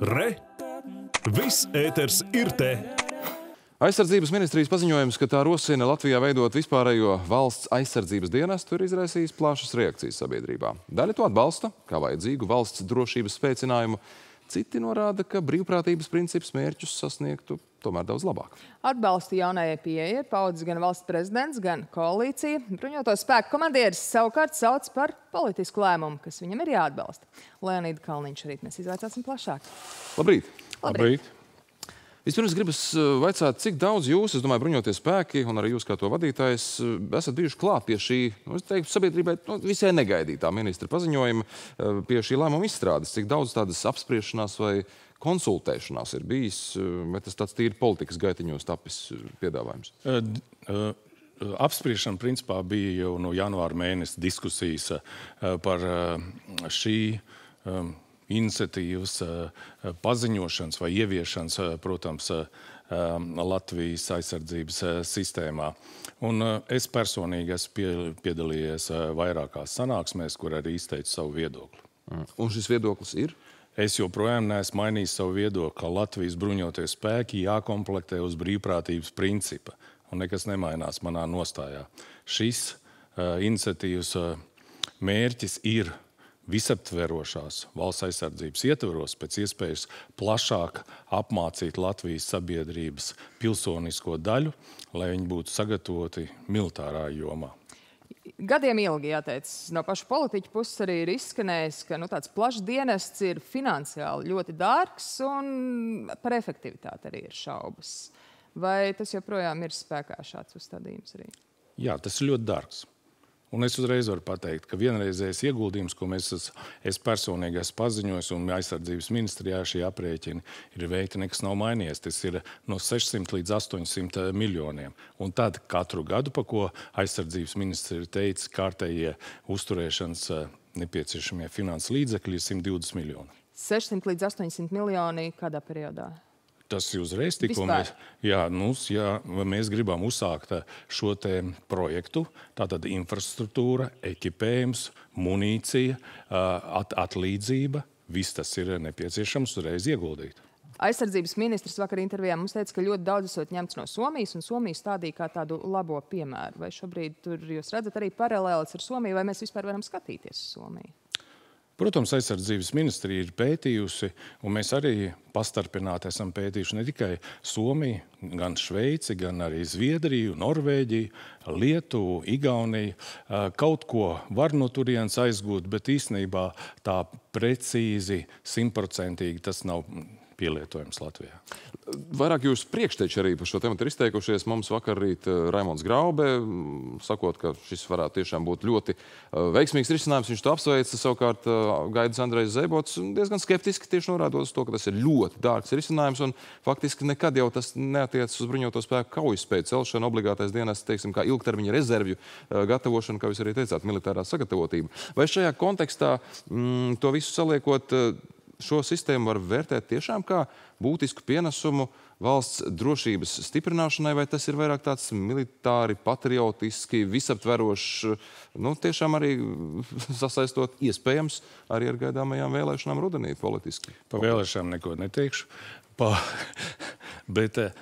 Re! Viss ēters ir te! Aizsardzības ministrijas paziņojums, ka tā rosina Latvijā veidot vispārējo valsts aizsardzības dienestu, ir izraisījis plašas reakcijas sabiedrībā. Daļa to atbalsta, kā vajadzīgu valsts drošības spēcinājumu. Citi norāda, ka brīvprātības princips mērķus sasniegtu tomēr daudz labāk. Atbalstu jaunajai pieeja ir paudzes gan valsts prezidents, gan koalīcija. Bruņoto spēku komandieris savukārt sauc par politisku lēmumu, kas viņam ir jāatbalsta. Leonīda Kalniņš rīt mēs izvaicāsim plašāk. Labrīt! Labrīt. Vispirms gribas uh, vaicāt, cik daudz jūs, es domāju, bruņoties spēki un arī jūs kā to vadītājs, uh, esat bijuši klāt pie šī, nu, es teiktu, sabiedrībai nu, visai negaidītā ministra paziņojuma, uh, pie šī lēmuma izstrādes. Cik daudz tādas apspriešanās vai konsultēšanās ir bijis, vai tas tāds tīri politikas gaitiņos tapis piedāvājums? Apspriešana principā bija jau no janvāra mēneša diskusijas par šī iniciatīvas eh, paziņošanas vai ieviešanas, eh, protams, eh, Latvijas aizsardzības sistēmā. Un es personīgi esmu piedalījies vairākās sanāksmēs, kur arī izteicu savu viedokli. Mm. Un šis viedoklis ir? Es joprojām neesmu mainījis savu viedokli, ka Latvijas bruņotie spēki jākomplektē uz brīvprātības principa, un nekas nemainās manā nostājā. Šis uh, iniciatīvas uh, mērķis ir visaptverošās valsts aizsardzības ietvaros pēc iespējas plašāk apmācīt Latvijas sabiedrības pilsonisko daļu, lai viņi būtu sagatavoti militārā jomā. Gadiem ilgi, jāteic, no paša politiķa puses arī ir izskanējis, ka nu, tāds plašs dienests ir finansiāli ļoti dārgs un par efektivitāti arī ir šaubas. Vai tas joprojām ir spēkā šāds uzstādījums arī? Jā, tas ir ļoti dārgs. Un es uzreiz varu pateikt, ka vienreizējais ieguldījums, ko mēs es, es personīgi esmu paziņojis, un aizsardzības ministrijā šie aprēķini ir veikti, nekas nav mainījies. Tas ir no 600 līdz 800 miljoniem. Un tad katru gadu, pa ko aizsardzības ministrs ir teicis, kārtējie uzturēšanas eh, nepieciešamie finanses līdzekļi ir 120 miljoni. 600 līdz 800 miljoni kādā periodā? Tas ir uzreiz tikko mēs, jā, nu, jā, mēs gribam uzsākt eh, šo projektu. Tātad infrastruktūra, ekipējums, munīcija, eh, at, atlīdzība, viss tas ir nepieciešams uzreiz ieguldīt. Aizsardzības ministrs vakar intervijā mums teica, ka ļoti daudz esot ņemts no Somijas, un Somija stādīja kā tādu labo piemēru. Vai šobrīd tur jūs redzat arī paralēlis ar Somiju, vai mēs vispār varam skatīties uz Somiju? Protams, aizsardzības ministrija ir pētījusi, un mēs arī pastarpināti esam pētījuši ne tikai Somiju, gan Šveici, gan arī Zviedriju, Norvēģiju, Lietuvu, Igauniju. Kaut ko var no turienes aizgūt, bet īstenībā tā precīzi, simtprocentīgi tas nav pielietojams Latvijā. Vairāk jūs priekšteči arī par šo tematu ir izteikušies. Mums vakar rīt eh, Raimons Graube, sakot, ka šis varētu tiešām būt ļoti eh, veiksmīgs risinājums. Viņš to apsveica. Savukārt eh, Gaidis Andrejs Zēbots diezgan skeptiski tieši norādot to, ka tas ir ļoti dārgs risinājums un faktiski nekad jau tas neatiecas uz bruņoto spēku kaujas spēju celšanu, obligātais dienas, teiksim, kā ilgtermiņa rezervju gatavošanu, kā jūs arī teicāt, militārā sagatavotība. Vai šajā kontekstā mm, to visu saliekot, šo sistēmu var vērtēt tiešām kā būtisku pienesumu valsts drošības stiprināšanai, vai tas ir vairāk tāds militāri, patriotiski, visaptverošs, nu, tiešām arī sasaistot iespējams arī ar gaidāmajām vēlēšanām rudenī politiski? Pa vēlēšanām neko neteikšu. Pa, Bet eh,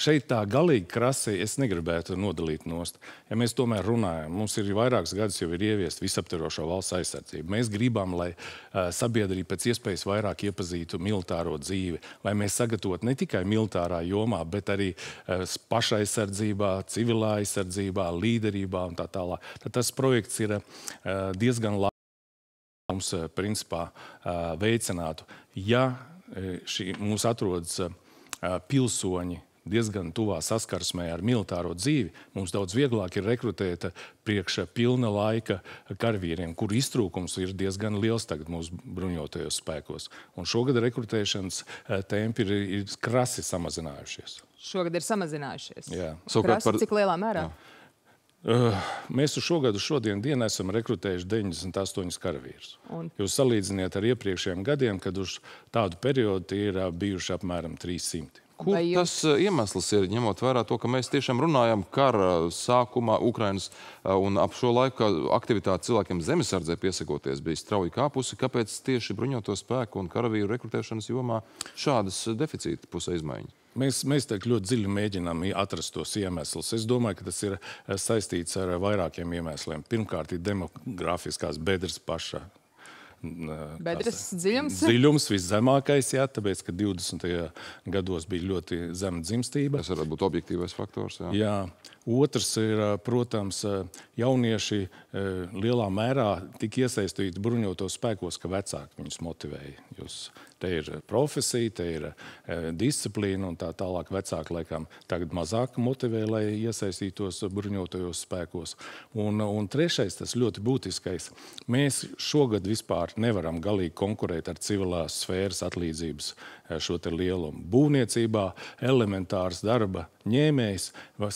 šeit tā galīgi krasi es negribētu nodalīt nost. Ja mēs tomēr runājam, mums ir vairākas gadus jau ir ieviest visaptverošo valsts aizsardzību. Mēs gribam, lai eh, sabiedrība pēc iespējas vairāk iepazītu militāro dzīvi, lai mēs sagatavotu ne tikai militārā jomā, bet arī eh, pašaizsardzībā, civilā aizsardzībā, līderībā un tā tālāk. Tad tas projekts ir diezgan labi mums principā veicinātu. Ja šī mums atrodas pilsoņi diezgan tuvā saskarsmē ar militāro dzīvi, mums daudz vieglāk ir rekrutēt priekš pilna laika karavīriem, kur iztrūkums ir diezgan liels tagad mūsu bruņotajos spēkos. Un šogad rekrutēšanas tempi ir, ir krasi samazinājušies. Šogad ir samazinājušies? Jā. Krasi, par... Cik lielā mērā? Jā. Uh, mēs uz šogad, uz šodien dienu esam rekrutējuši 98 karavīrus. Un... Jūs salīdziniet ar iepriekšējiem gadiem, kad uz tādu periodu ir uh, bijuši apmēram 300. Kur Vai jums... tas iemesls ir, ņemot vērā to, ka mēs tiešām runājam kara sākumā, Ukrainas un ap šo laiku aktivitāti cilvēkiem zemesardzē piesakoties bija strauji kāpusi. Kāpēc tieši bruņoto spēku un karavīru rekrutēšanas jomā šādas deficīta pusē izmaiņas? Mēs, mēs ļoti dziļi mēģinām atrast tos iemeslus. Es domāju, ka tas ir saistīts ar vairākiem iemesliem. Pirmkārt, ir demografiskās bedres paša Bedres dziļums? Dziļums viszemākais, jā, tāpēc, ka 20. gados bija ļoti zema dzimstība. Tas varētu būt objektīvais faktors. Jā. jā. Otrs ir, protams, jaunieši lielā mērā tika iesaistīti bruņotos spēkos, ka vecāki viņus motivēja. Jūs Te ir profesija, te ir disciplīna un tā tālāk. Vecāki laikam tagad mazāk motivē, lai iesaistītos bruņotajos spēkos. Un, un trešais, tas ļoti būtiskais. Mēs šogad vispār nevaram galīgi konkurēt ar civilās sfēras atlīdzības šo lielumu. Būvniecībā elementārs darba ņēmējs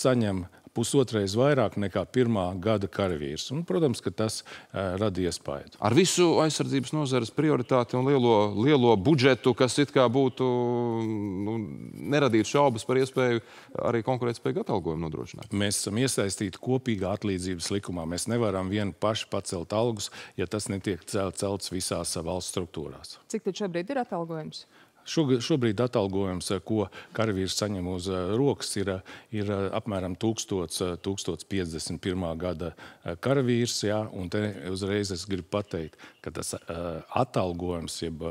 saņem pusotrais vairāk nekā pirmā gada karavīrs. Un, protams, ka tas uh, rada iespēju. Ar visu aizsardzības nozares prioritāti un lielo, lielo budžetu, kas it kā būtu nu, neradīt šaubas par iespēju arī konkurētspēju atalgojumu nodrošināt. Mēs esam iesaistīti kopīgā atlīdzības likumā. Mēs nevaram vienu pašu pacelt algus, ja tas netiek celts visās valsts struktūrās. Cik tad šobrīd ir atalgojums? Šobrīd atalgojums, eh, ko karavīrs saņem uz eh, rokas, ir, eh, ir apmēram 1000, 1051. gada karavīrs. Jā, un te uzreiz es gribu pateikt, ka tas atalgojums, jeb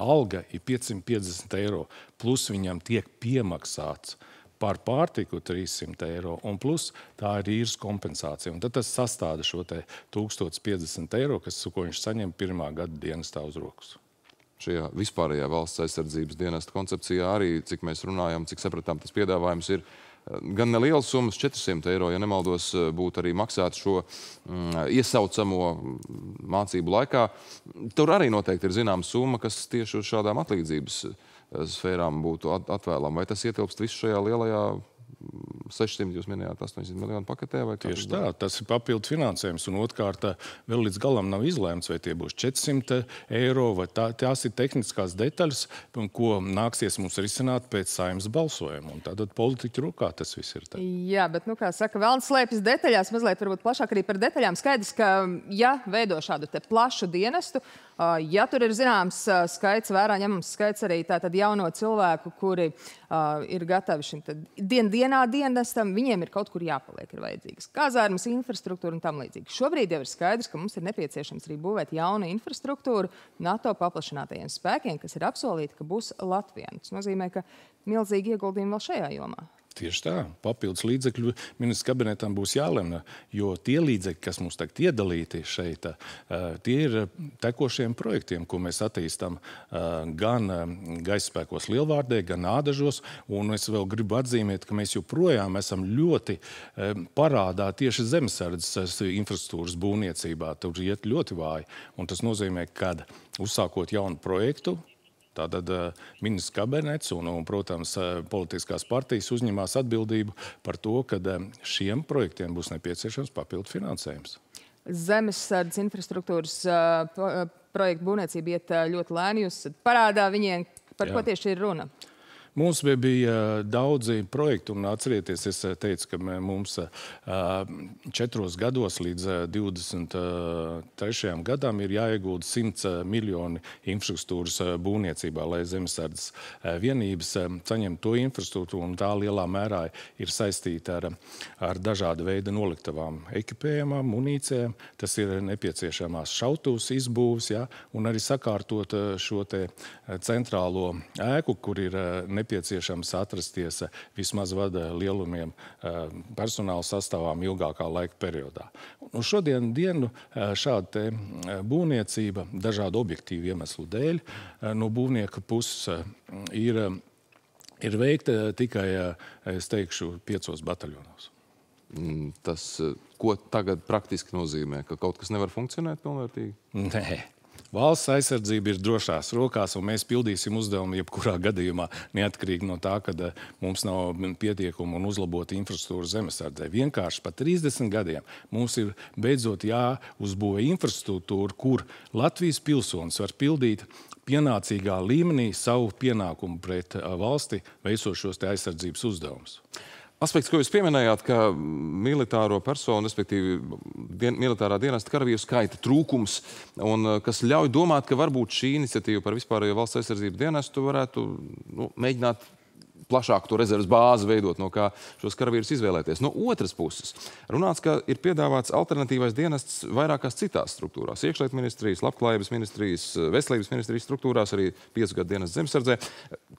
alga ir 550 eiro, plus viņam tiek piemaksāts par pārtiku 300 eiro, un plus tā ir īres kompensācija. Un tad tas sastāda šo 1050 eiro, kas, ko viņš saņem pirmā gada dienestā uz rokas šajā vispārējā valsts aizsardzības dienesta koncepcijā arī, cik mēs runājam, cik sapratām, tas piedāvājums ir eh, gan neliels summas, 400 eiro, ja nemaldos, eh, būtu arī maksāt šo mm, iesaucamo mm, mācību laikā. Tur arī noteikti ir zināma summa, kas tieši uz šādām atlīdzības eh, sfērām būtu atvēlama. Vai tas ietilpst visu šajā lielajā 600, jūs minējāt, 800 miljonu paketē. Tieši tā, tas ir papildu finansējums. Un otrkārt, vēl līdz galam nav izlēmts, vai tie būs 400 eiro, vai tā, tās ir tehniskās detaļas, ko nāksies mums risināt pēc saimnes balsojuma. Un tad politiķu rokā tas viss ir. Tā. Jā, bet, nu, kā saka, vēlams slēpjas detaļās, mazliet varbūt plašāk arī par detaļām. Skaidrs, ka, ja veido šādu plašu dienestu, Ja tur ir zināms skaits, vērā ņemams skaits arī jauno cilvēku, kuri uh, ir gatavi šim dien, dienā dienestam, viņiem ir kaut kur jāpaliek, ir vajadzīgas kazārmas, infrastruktūra un tam līdzīgi. Šobrīd jau ir skaidrs, ka mums ir nepieciešams arī būvēt jaunu infrastruktūru NATO paplašinātajiem spēkiem, kas ir apsolīti, ka būs Latvijā. Tas nozīmē, ka milzīgi ieguldījumi vēl šajā jomā. Tieši tā, papildus līdzekļu ministrs kabinetam būs jālemj, jo tie līdzekļi, kas mums tagad iedalīti šeit, tie ir tekošiem projektiem, ko mēs attīstām gan gaisa spēkos Lielvārdē, gan Ādažos. Un es vēl gribu atzīmēt, ka mēs joprojām esam ļoti parādā tieši zemesardzes infrastruktūras būvniecībā. Tur iet ļoti vāji. Un tas nozīmē, ka uzsākot jaunu projektu, Tātad eh, ministrs kabinets un, un, protams, eh, politiskās partijas uzņemās atbildību par to, ka eh, šiem projektiem būs nepieciešams papildu finansējums. Zemesardzes infrastruktūras projektu būvniecība iet ļoti lēni. Jūs parādā viņiem, par Jā. ko tieši ir runa? Mums bija daudzi projekti, un atcerieties, es teicu, ka mums četros gados līdz 23. gadam ir jāiegulda 100 miljoni infrastruktūras būvniecībā, lai zemesardzes vienības saņemtu to infrastruktūru, un tā lielā mērā ir saistīta ar, ar dažādu veidu noliktavām, ekipējumam, munīcijām. Tas ir nepieciešamās šautavas izbūves, ja, un arī sakārtot šo centrālo ēku, kur ir nepieciešams nepieciešams atrasties vismaz vada lielumiem eh, personāla sastāvām ilgākā laika periodā. Un šodien dienu eh, šāda eh, būvniecība dažādu objektīvu iemeslu dēļ no būvnieka puses ir, ir veikta tikai, es teikšu, piecos bataljonos. Mm, tas, ko tagad praktiski nozīmē, ka kaut kas nevar funkcionēt pilnvērtīgi? Nē, Valsts aizsardzība ir drošās rokās, un mēs pildīsim uzdevumu jebkurā gadījumā, neatkarīgi no tā, ka eh, mums nav pietiekama un uzlabota infrastruktūra zemesardzē. Vienkārši pat 30 gadiem mums ir beidzot jāuzbūvē infrastruktūra, kur Latvijas pilsonis var pildīt pienācīgā līmenī savu pienākumu pret valsti veicot šos aizsardzības uzdevumus. Aspekts, ko jūs pieminējāt, ka militāro personu, respektīvi dien, militārā dienesta karavīru skaita trūkums, un kas ļauj domāt, ka varbūt šī iniciatīva par vispārējo valsts aizsardzības dienestu varētu nu, mēģināt plašāku to rezerves bāzi veidot, no kā šos karavīrus izvēlēties. No otras puses, runāts, ka ir piedāvāts alternatīvais dienests vairākās citās struktūrās. Iekšlietu ministrijas, labklājības ministrijas, veselības ministrijas struktūrās, arī piecu gadu dienas zemesardzē.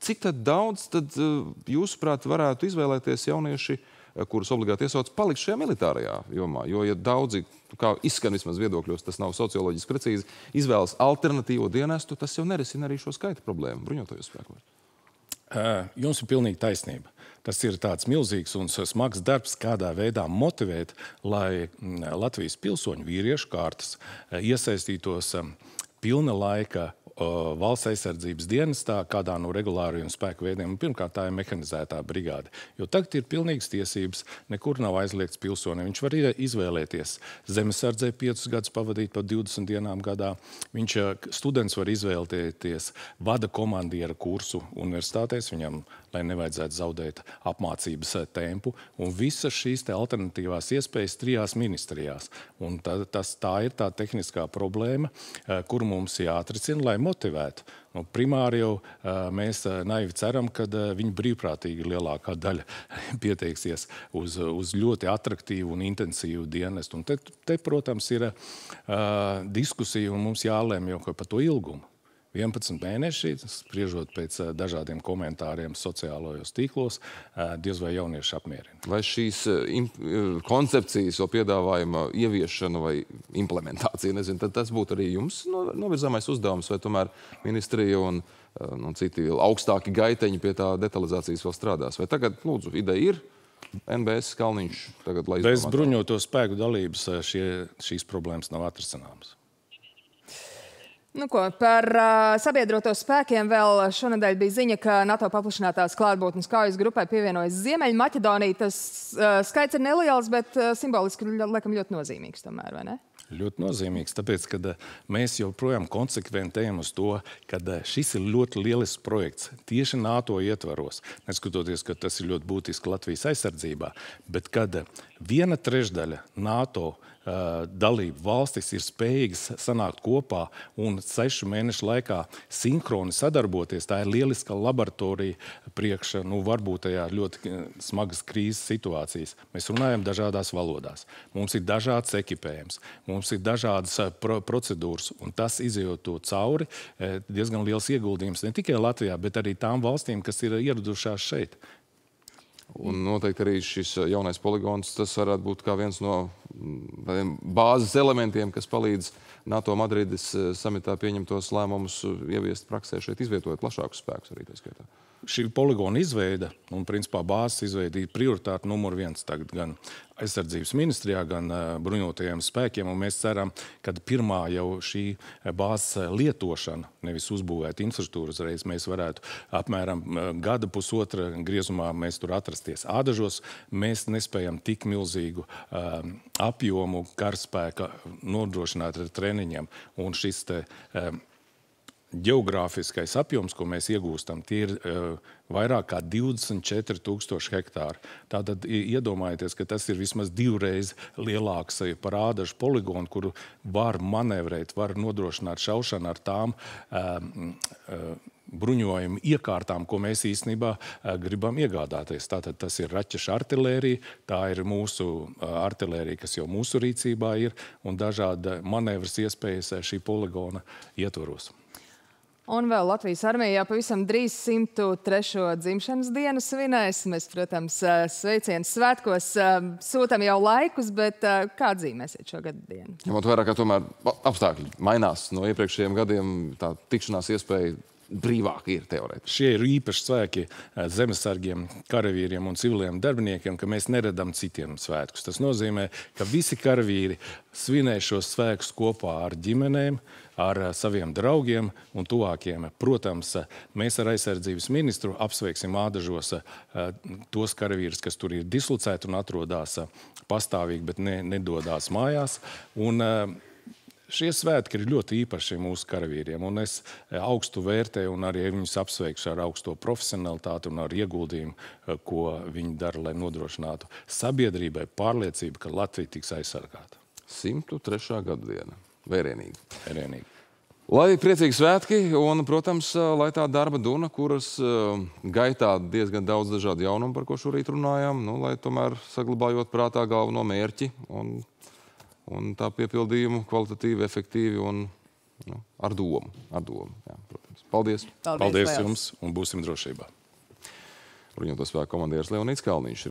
Cik tad daudz, tad, eh, jūsuprāt, varētu izvēlēties jaunieši? Eh, kurus obligāti iesauc palikt šajā militārajā jomā. Jo, ja daudzi, kā izskan vismaz viedokļos, tas nav socioloģiski precīzi, izvēlas alternatīvo dienestu, tas jau nerisina arī šo skaita problēmu bruņotajos spēkos. Jums ir pilnīgi taisnība. Tas ir tāds milzīgs un smags darbs, kādā veidā motivēt, lai Latvijas pilsoņu vīriešu kārtas iesaistītos pilna laika valsts aizsardzības dienestā, kādā no regulāriem spēku veidiem. Pirmkārt, tā ir mehanizētā brigāde. Jo tagad ir pilnīgas tiesības, nekur nav aizliegts pilsonim. Viņš var izvēlēties zemesardzē 5 gadus pavadīt pa 20 dienām gadā. Viņš students var izvēlēties vada komandiera kursu universitātēs. Viņam lai nevajadzētu zaudēt apmācības eh, tempu. Un visas šīs alternatīvās iespējas trijās ministrijās. Un tā, tas, tā ir tā tehniskā problēma, eh, kur mums jāatrisina, lai motivētu. Nu, primāri jau uh, mēs naivi ceram, ka viņi brīvprātīgi lielākā daļa pieteiksies uz, uz ļoti attraktīvu un intensīvu dienestu. Un te, te, protams, ir uh, diskusija un mums jālēm jau par to ilgumu. 11 mēneši, spriežot pēc eh, dažādiem komentāriem sociālajos tīklos, eh, diez vai jaunieši apmierina. Vai šīs eh, koncepcijas vai piedāvājuma ieviešana vai implementācija, nezinu, tad tas būtu arī jums novirzāmais uzdevums, vai tomēr ministrija un, un citi augstāki gaiteņi pie tā detalizācijas vēl strādās? Vai tagad, lūdzu, ideja ir? NBS Kalniņš tagad, lai Bez bruņoto spēku dalības šie, šīs problēmas nav atrisināmas. Nu, ko, par uh, sabiedroto spēkiem vēl šonadēļ bija ziņa, ka NATO paplašinātās klātbūtnes kaujas grupai pievienojas Ziemeļmaķedonija. Tas uh, skaits ir neliels, bet uh, simboliski laikam ļoti nozīmīgs tomēr, vai ne? Ļoti nozīmīgs, tāpēc, ka mēs joprojām konsekventi ejam uz to, ka šis ir ļoti lielisks projekts tieši NATO ietvaros. Neskatoties, ka tas ir ļoti būtiski Latvijas aizsardzībā, bet kad viena trešdaļa NATO uh, dalību valstis ir spējīgas sanākt kopā un sešu mēnešu laikā sinhroni sadarboties. Tā ir lieliska laboratorija priekš nu, varbūt tajā ļoti smagas krīzes situācijas. Mēs runājam dažādās valodās. Mums ir dažāds ekipējums, mums ir dažādas pro procedūras, un tas izjūt to cauri diezgan liels ieguldījums ne tikai Latvijā, bet arī tām valstīm, kas ir ieradušās šeit. Un noteikti arī šis jaunais poligons varētu būt viens no mm, bāzes elementiem, kas palīdz NATO Madrides eh, samitā pieņemtos lēmumus ieviest praksē, šeit izvietojot plašākus spēkus arī tā skaitā šī poligona izveide un principā bāzes izveide ir prioritāte numur viens tagad gan aizsardzības ministrijā, gan uh, bruņotajiem spēkiem. Mēs ceram, ka pirmā jau šī bāzes lietošana, nevis uzbūvēta infrastruktūra, uzreiz mēs varētu apmēram gada pusotra griezumā mēs tur atrasties. Ādažos mēs nespējam tik milzīgu uh, apjomu karaspēka nodrošināt ar treniņiem. Un šis te, uh, geogrāfiskais apjoms, ko mēs iegūstam, tie ir uh, vairāk kā 24,000 hektāri. Tātad iedomājieties, ka tas ir vismaz divreiz lielāks par ādažu poligonu, kuru var manevrēt, var nodrošināt šaušanu ar tām. Uh, uh, bruņojumu iekārtām, ko mēs īstenībā gribam iegādāties. Tātad tas ir raķešu artilērija, tā ir mūsu artilērija, kas jau mūsu rīcībā ir, un dažāda manevras iespējas šī poligona ietvaros. Un vēl Latvijas armija jau pavisam drīz 103. dzimšanas dienu svinēs. Mēs, protams, sveicienu svētkos sūtām jau laikus, bet kā dzīmēsiet šo gadu dienu? Ņemot vērā, ka tomēr apstākļi mainās no iepriekšējiem gadiem, tā tikšanās iespēja brīvāk ir teorētiski. Šie ir īpaši svēki zemesargiem, karavīriem un civiliem darbiniekiem, ka mēs neredam citiem svētkus. Tas nozīmē, ka visi karavīri svinēs šos svētkus kopā ar ģimenēm, ar eh, saviem draugiem un tuvākiem. Protams, mēs ar aizsardzības ministru apsveiksim ādažos eh, tos karavīrus, kas tur ir dislocēti un atrodas eh, pastāvīgi, bet ne, nedodās mājās. Un, Šie svētki ir ļoti īpaši mūsu karavīriem, un es eh, augstu vērtēju un arī viņus apsveikšu ar augsto profesionalitāti un ar ieguldījumu, eh, ko viņi dara, lai nodrošinātu sabiedrībai pārliecību, ka Latvija tiks aizsargāta. 103. gada diena. Vērienīgi. Vienīgi. Lai priecīgi svētki un, protams, lai tā darba duna, kuras uh, gaitā diezgan daudz dažādu jaunumu, par ko šorīt runājām, nu, lai tomēr saglabājot prātā galveno mērķi un, un tā piepildījumu kvalitatīvi, efektīvi un nu, ar domu. Ar domu jā, protams. Paldies! Paldies liels. jums un būsim drošībā! Bruņoto spēku komandieris Leonīts Kalniņš.